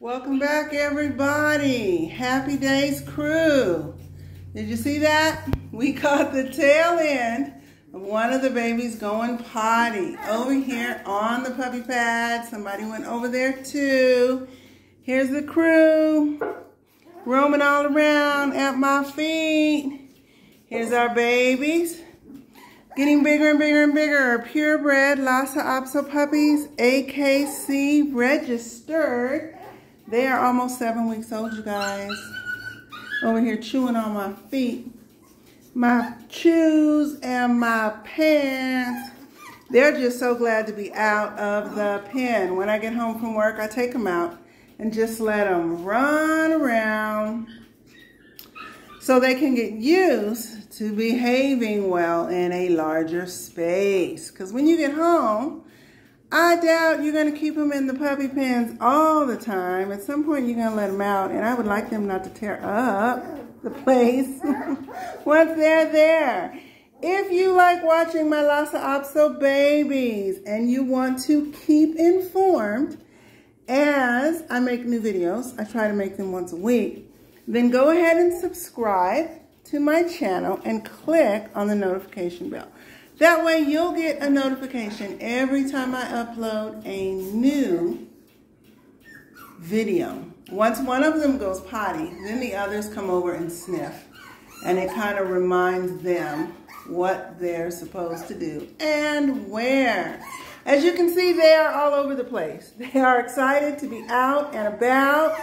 Welcome back, everybody. Happy Days crew. Did you see that? We caught the tail end of one of the babies going potty over here on the puppy pad. Somebody went over there too. Here's the crew roaming all around at my feet. Here's our babies. Getting bigger and bigger and bigger. Purebred Lhasa Apso puppies, AKC registered. They are almost seven weeks old, you guys. Over here chewing on my feet. My shoes and my pants. They're just so glad to be out of the pen. When I get home from work, I take them out and just let them run around so they can get used to behaving well in a larger space. Because when you get home, I doubt you're going to keep them in the puppy pens all the time. At some point, you're going to let them out, and I would like them not to tear up the place once they're there. If you like watching my Lhasa Apso babies and you want to keep informed as I make new videos, I try to make them once a week, then go ahead and subscribe to my channel and click on the notification bell. That way you'll get a notification every time I upload a new video. Once one of them goes potty, then the others come over and sniff. And it kind of reminds them what they're supposed to do and where. As you can see, they are all over the place. They are excited to be out and about.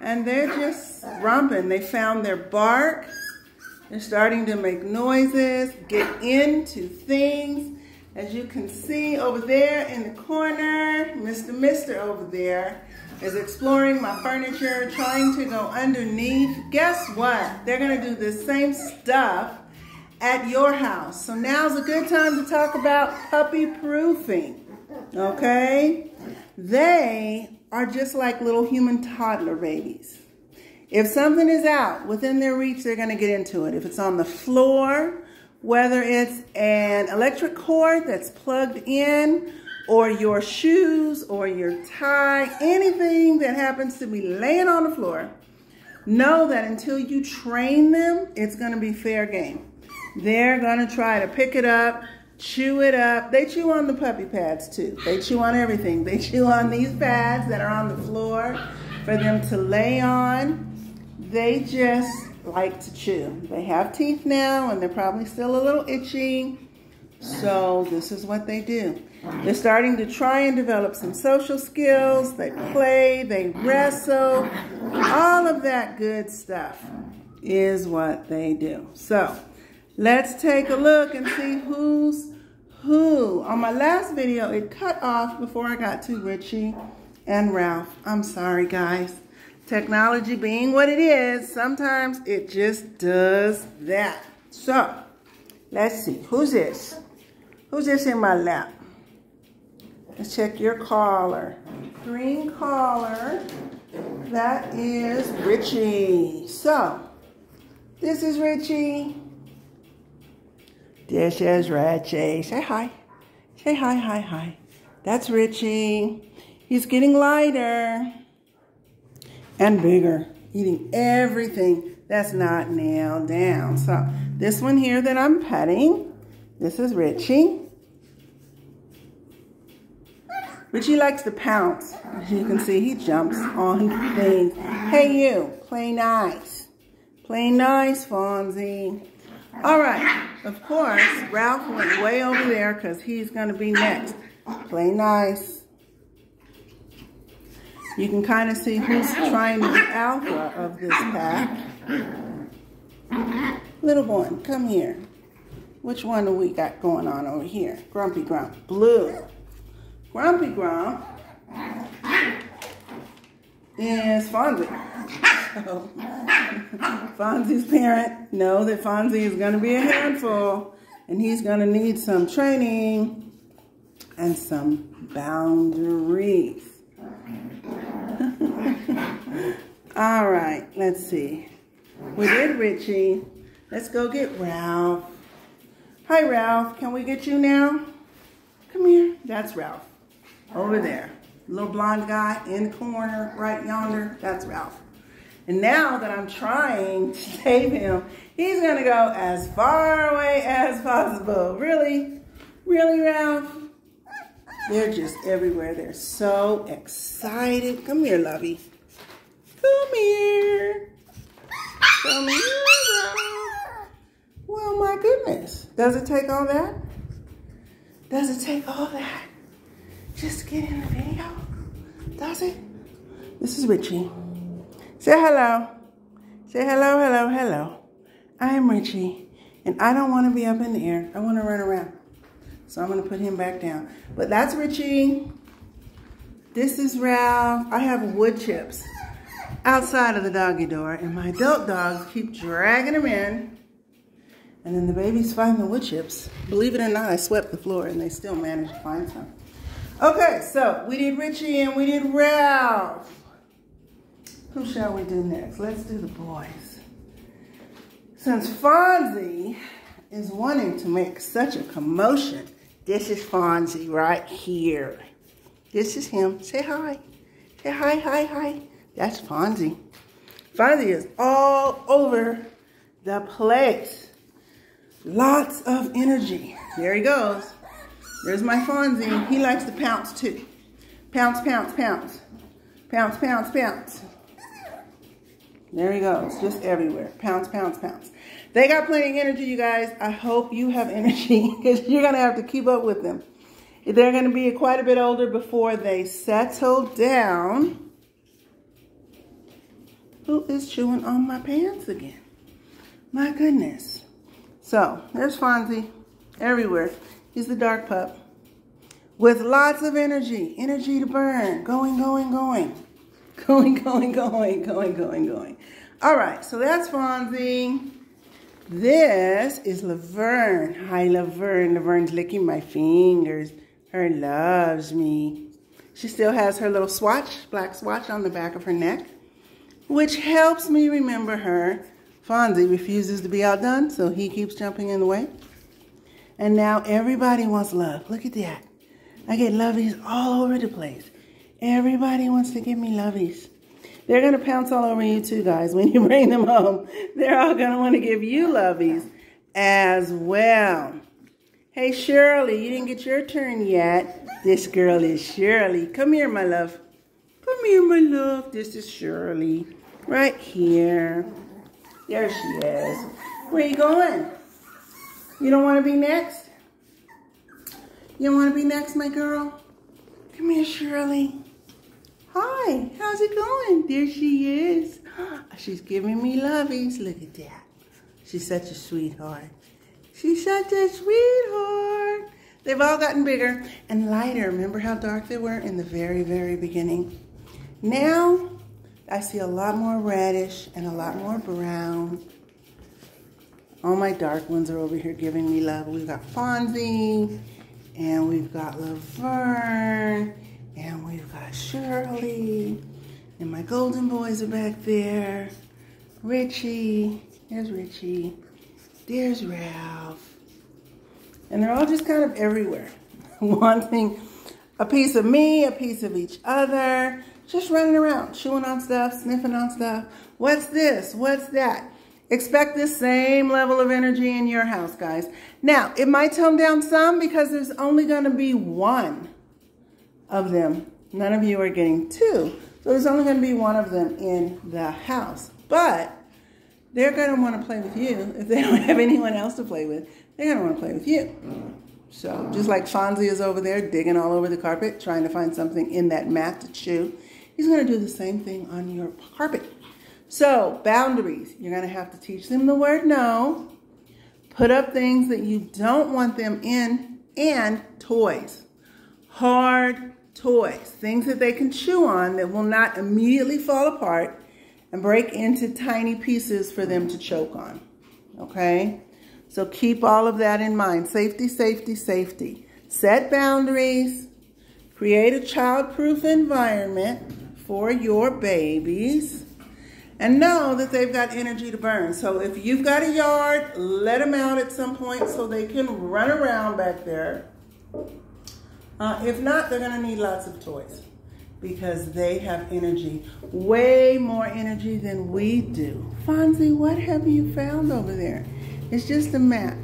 And they're just romping. They found their bark. They're starting to make noises, get into things. As you can see over there in the corner, Mr. Mister over there is exploring my furniture, trying to go underneath. Guess what? They're gonna do the same stuff at your house. So now's a good time to talk about puppy proofing, okay? They are just like little human toddler babies. If something is out within their reach, they're going to get into it. If it's on the floor, whether it's an electric cord that's plugged in, or your shoes, or your tie, anything that happens to be laying on the floor, know that until you train them, it's going to be fair game. They're going to try to pick it up, chew it up. They chew on the puppy pads too. They chew on everything. They chew on these pads that are on the floor for them to lay on they just like to chew. They have teeth now and they're probably still a little itchy. So this is what they do. They're starting to try and develop some social skills. They play, they wrestle, all of that good stuff is what they do. So let's take a look and see who's who. On my last video, it cut off before I got to Richie and Ralph. I'm sorry, guys. Technology being what it is, sometimes it just does that. So, let's see. Who's this? Who's this in my lap? Let's check your collar. Green collar. That is Richie. So, this is Richie. This is Richie. Say hi. Say hi, hi, hi. That's Richie. He's getting lighter and bigger, eating everything that's not nailed down. So this one here that I'm petting, this is Richie. Richie likes to pounce. As you can see, he jumps on things. Hey you, play nice. Play nice, Fonzie. All right, of course, Ralph went way over there because he's going to be next. Play nice. You can kind of see who's trying to be alpha of this pack. Little one, come here. Which one do we got going on over here? Grumpy Grump. Blue. Grumpy Grump is Fonzie. So, Fonzie's parent know that Fonzie is going to be a handful and he's going to need some training and some boundaries. All right, let's see. We did Richie. Let's go get Ralph. Hi, Ralph. Can we get you now? Come here. That's Ralph. Over there. little blonde guy in the corner right yonder, that's Ralph. And now that I'm trying to save him, he's gonna go as far away as possible. Really? Really, Ralph? They're just everywhere. They're so excited. Come here, Lovey. Come here. Come here, Well, my goodness. Does it take all that? Does it take all that? Just get in the video? Does it? This is Richie. Say hello. Say hello, hello, hello. I'm Richie, and I don't want to be up in the air. I want to run around. So I'm going to put him back down. But that's Richie. This is Ralph. I have wood chips outside of the doggy door, and my adult dogs keep dragging them in. And then the babies find the wood chips. Believe it or not, I swept the floor, and they still managed to find some. Okay, so we did Richie and we did Ralph. Who shall we do next? Let's do the boys. Since Fonzie is wanting to make such a commotion, this is Fonzie right here. This is him. Say hi. Say hi, hi, hi. That's Fonzie. Fonzie is all over the place. Lots of energy. There he goes. There's my Fonzie. He likes to pounce too. Pounce, pounce, pounce. Pounce, pounce, pounce. There he goes. Just everywhere. Pounce, pounce, pounce. They got plenty of energy, you guys. I hope you have energy because you're going to have to keep up with them. They're going to be quite a bit older before they settle down. Who is chewing on my pants again? My goodness. So, there's Fonzie everywhere. He's the dark pup with lots of energy. Energy to burn. Going, going, going. Going, going, going, going, going, going. All right, so that's Fonzie. This is Laverne. Hi, Laverne. Laverne's licking my fingers. Her loves me. She still has her little swatch, black swatch on the back of her neck, which helps me remember her. Fonzie refuses to be outdone, so he keeps jumping in the way. And now everybody wants love. Look at that. I get lovies all over the place. Everybody wants to give me lovies. They're going to pounce all over you too, guys, when you bring them home. They're all going to want to give you lovies as well. Hey, Shirley, you didn't get your turn yet. This girl is Shirley. Come here, my love. Come here, my love. This is Shirley. Right here. There she is. Where you going? You don't want to be next? You don't want to be next, my girl? Come here, Shirley. Hi, how's it going? There she is. She's giving me lovies. Look at that. She's such a sweetheart. She's such a sweetheart. They've all gotten bigger and lighter. Remember how dark they were in the very, very beginning? Now, I see a lot more reddish and a lot more brown. All my dark ones are over here giving me love. We've got Fonzie, and we've got Laverne, and we've got Shirley. And my golden boys are back there. Richie. There's Richie. There's Ralph. And they're all just kind of everywhere. Wanting a piece of me, a piece of each other. Just running around, chewing on stuff, sniffing on stuff. What's this? What's that? Expect the same level of energy in your house, guys. Now, it might tone down some because there's only going to be one of them. None of you are getting two. So there's only going to be one of them in the house. But they're going to want to play with you if they don't have anyone else to play with. They're going to want to play with you. So just like Fonzie is over there digging all over the carpet, trying to find something in that mat to chew, he's going to do the same thing on your carpet. So boundaries, you're going to have to teach them the word no, put up things that you don't want them in, and toys. Hard toys, things that they can chew on that will not immediately fall apart and break into tiny pieces for them to choke on. Okay? So keep all of that in mind. Safety, safety, safety. Set boundaries. Create a child-proof environment for your babies. And know that they've got energy to burn. So if you've got a yard, let them out at some point so they can run around back there. Uh, if not, they're to need lots of toys. because they have energy, way more energy than we do. Fonzie, what have you found over there? It's just a mat.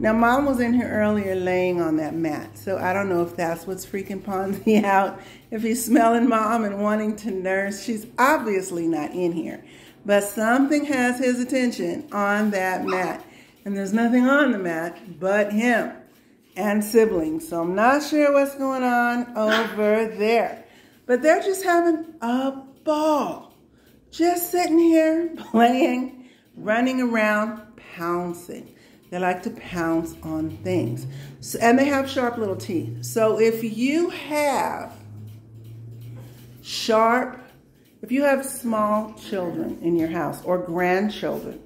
Now, mom was in here earlier laying on that mat, so I don't know if that's what's freaking Fonzie out. If he's smelling mom and wanting to nurse, she's obviously not in here. But something has his attention on that mat. And there's nothing on the mat but him and siblings. So I'm not sure what's going on over there. But they're just having a ball. Just sitting here playing, running around, pouncing. They like to pounce on things. So, and they have sharp little teeth. So if you have sharp, if you have small children in your house or grandchildren,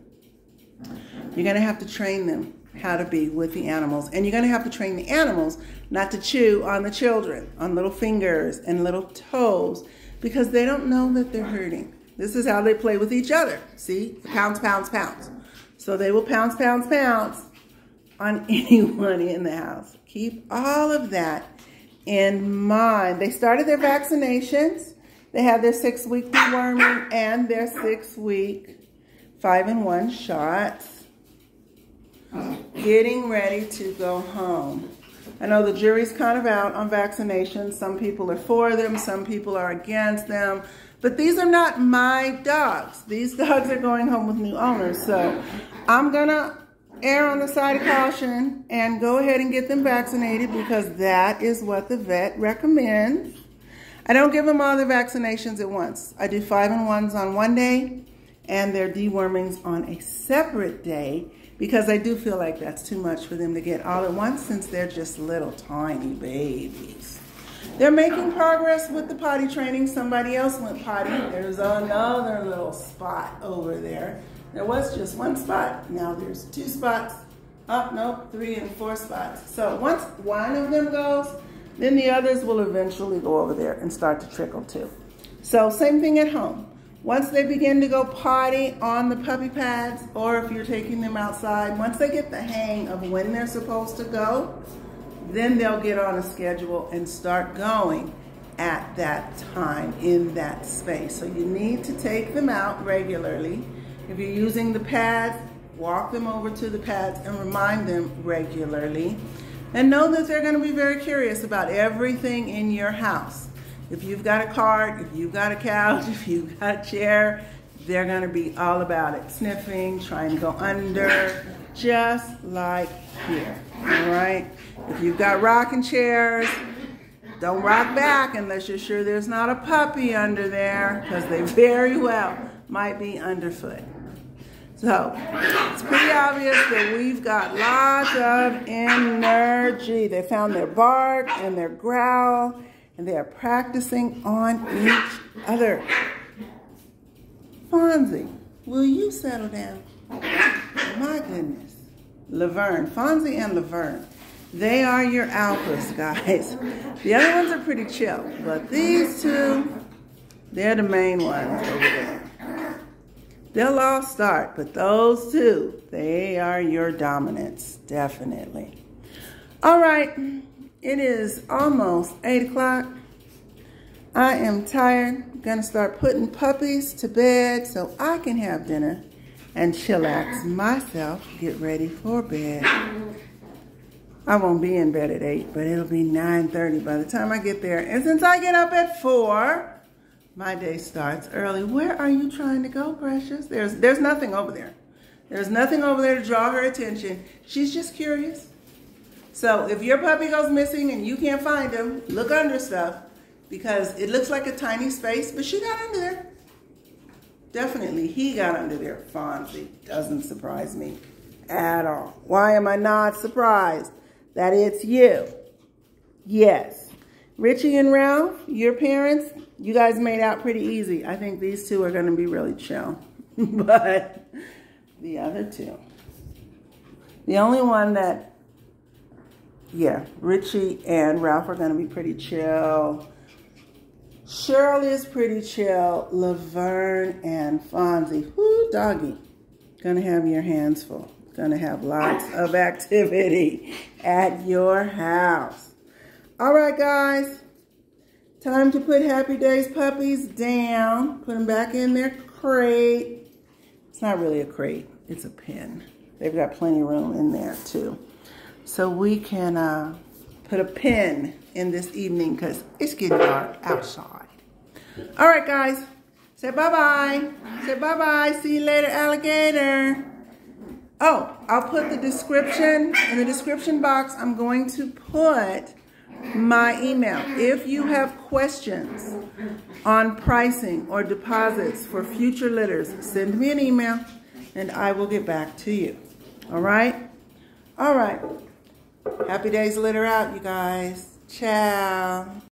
you're going to have to train them how to be with the animals. And you're going to have to train the animals not to chew on the children, on little fingers and little toes, because they don't know that they're hurting. This is how they play with each other. See? Pounce, pounce, pounce. So they will pounce, pounce, pounce on anyone in the house. Keep all of that in mind. They started their vaccinations. They had their six-week deworming and their six-week five-in-one shots. Getting ready to go home. I know the jury's kind of out on vaccinations. Some people are for them, some people are against them. But these are not my dogs. These dogs are going home with new owners. So I'm going to err on the side of caution and go ahead and get them vaccinated because that is what the vet recommends. I don't give them all their vaccinations at once. I do five and ones on one day and their dewormings on a separate day because I do feel like that's too much for them to get all at once since they're just little tiny babies. They're making progress with the potty training. Somebody else went potty. There's another little spot over there. There was just one spot. Now there's two spots. Oh, no, three and four spots. So once one of them goes, then the others will eventually go over there and start to trickle too. So same thing at home. Once they begin to go potty on the puppy pads, or if you're taking them outside, once they get the hang of when they're supposed to go, then they'll get on a schedule and start going at that time in that space. So you need to take them out regularly. If you're using the pads, walk them over to the pads and remind them regularly. And know that they're going to be very curious about everything in your house. If you've got a cart, if you've got a couch, if you've got a chair, they're gonna be all about it. Sniffing, trying to go under, just like here, all right? If you've got rocking chairs, don't rock back unless you're sure there's not a puppy under there, because they very well might be underfoot. So it's pretty obvious that we've got lots of energy. They found their bark and their growl and they are practicing on each other. Fonzie, will you settle down? My goodness. Laverne, Fonzie and Laverne, they are your alphas, guys. The other ones are pretty chill, but these two, they're the main ones over there. They'll all start, but those two, they are your dominants, definitely. All right. It is almost 8 o'clock. I am tired. I'm to start putting puppies to bed so I can have dinner and chillax myself, get ready for bed. I won't be in bed at 8, but it'll be 9.30 by the time I get there. And since I get up at 4, my day starts early. Where are you trying to go, Precious? There's, there's nothing over there. There's nothing over there to draw her attention. She's just curious. So if your puppy goes missing and you can't find him, look under stuff because it looks like a tiny space, but she got under there. Definitely, he got under there. Fonzie doesn't surprise me at all. Why am I not surprised that it's you? Yes. Richie and Ralph, your parents, you guys made out pretty easy. I think these two are going to be really chill. but the other two. The only one that yeah, Richie and Ralph are going to be pretty chill. Shirley is pretty chill. Laverne and Fonzie, whoo, doggy, going to have your hands full. Going to have lots of activity at your house. All right, guys. Time to put Happy Days puppies down. Put them back in their crate. It's not really a crate. It's a pen. They've got plenty of room in there too. So we can uh, put a pin in this evening because it's getting dark outside. All right, guys. Say bye-bye. Say bye-bye. See you later, alligator. Oh, I'll put the description, in the description box, I'm going to put my email. If you have questions on pricing or deposits for future litters, send me an email and I will get back to you. All right? All right. Happy days litter out, you guys. Ciao.